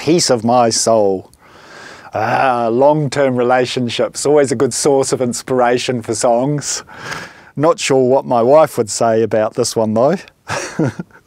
Piece of My Soul. Ah, long-term relationships, always a good source of inspiration for songs. Not sure what my wife would say about this one though.